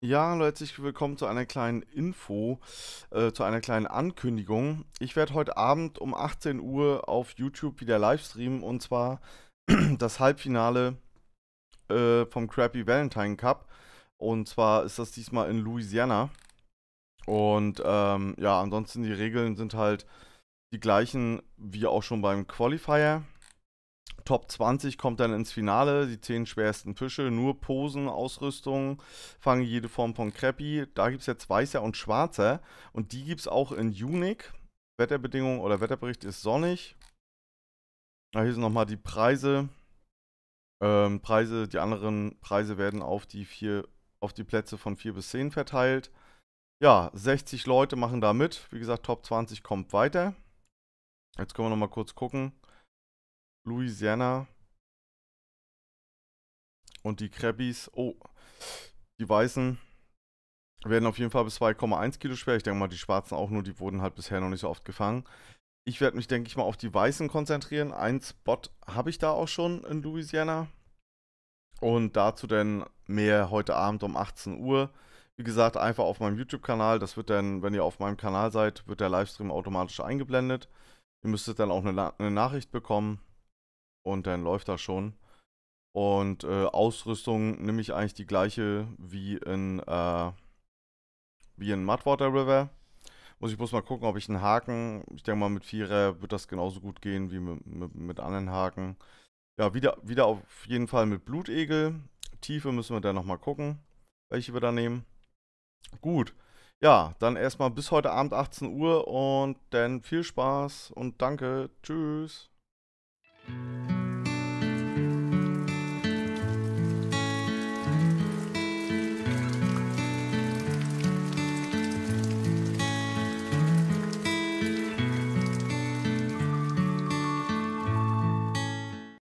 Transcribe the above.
Ja, hallo, herzlich willkommen zu einer kleinen Info, äh, zu einer kleinen Ankündigung. Ich werde heute Abend um 18 Uhr auf YouTube wieder live streamen und zwar das Halbfinale äh, vom Crappy Valentine Cup. Und zwar ist das diesmal in Louisiana. Und ähm, ja, ansonsten die Regeln sind halt die gleichen wie auch schon beim Qualifier. Top 20 kommt dann ins Finale, die 10 schwersten Fische, nur Posen, Ausrüstung, fangen jede Form von Crappy. Da gibt es jetzt weißer und schwarzer und die gibt es auch in Unique. Wetterbedingungen oder Wetterbericht ist sonnig. Da hier sind nochmal die Preise. Ähm, Preise, die anderen Preise werden auf die vier, auf die Plätze von 4 bis 10 verteilt. Ja, 60 Leute machen da mit. Wie gesagt, Top 20 kommt weiter. Jetzt können wir nochmal kurz gucken. Louisiana. Und die Krabbies, oh, die Weißen werden auf jeden Fall bis 2,1 Kilo schwer. Ich denke mal, die Schwarzen auch nur, die wurden halt bisher noch nicht so oft gefangen. Ich werde mich, denke ich mal, auf die Weißen konzentrieren. Ein Spot habe ich da auch schon in Louisiana. Und dazu dann mehr heute Abend um 18 Uhr. Wie gesagt, einfach auf meinem YouTube-Kanal. Das wird dann, wenn ihr auf meinem Kanal seid, wird der Livestream automatisch eingeblendet. Ihr müsstet dann auch eine, eine Nachricht bekommen und dann läuft das schon. Und äh, Ausrüstung nehme ich eigentlich die gleiche wie in, äh, wie in Mudwater River. Muss ich bloß mal gucken, ob ich einen Haken, ich denke mal mit Vierer wird das genauso gut gehen wie mit, mit, mit anderen Haken. Ja, wieder, wieder auf jeden Fall mit Blutegel. Tiefe müssen wir dann nochmal gucken, welche wir da nehmen. Gut. Ja, dann erstmal bis heute Abend 18 Uhr und dann viel Spaß und danke. Tschüss.